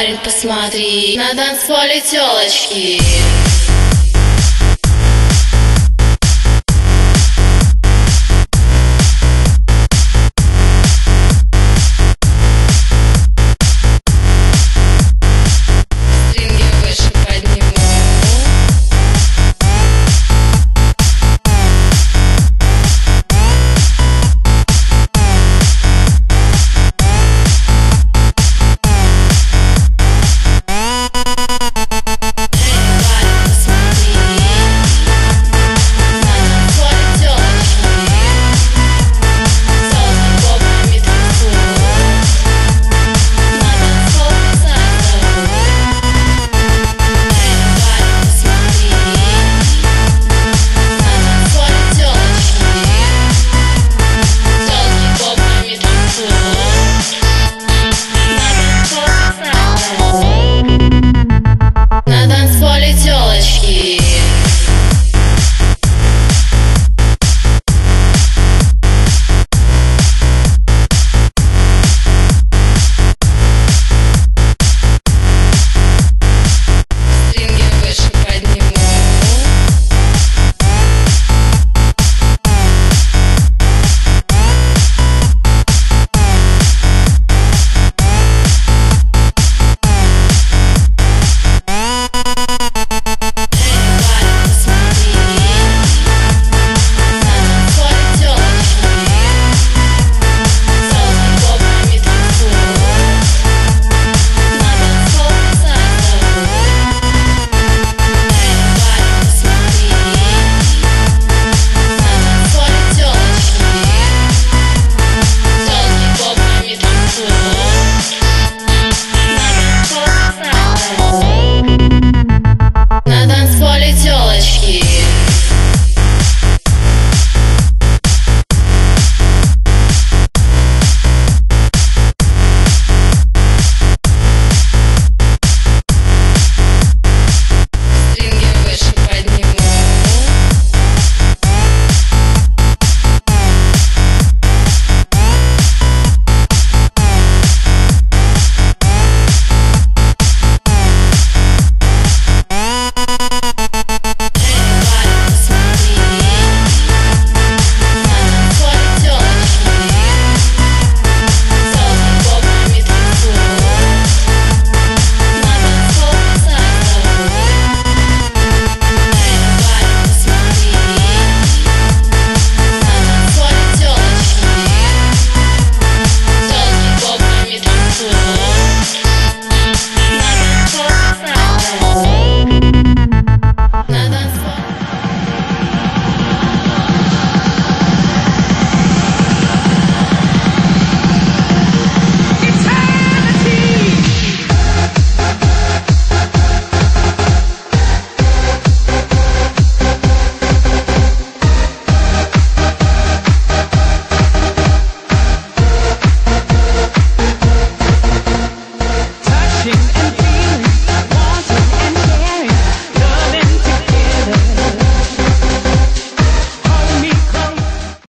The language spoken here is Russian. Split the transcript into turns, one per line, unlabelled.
парень, посмотри На танцполе телочки